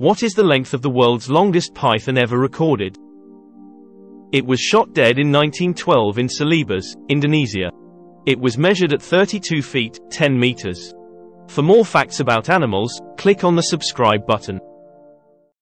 What is the length of the world's longest python ever recorded? It was shot dead in 1912 in Celebes, Indonesia. It was measured at 32 feet, 10 meters. For more facts about animals, click on the subscribe button.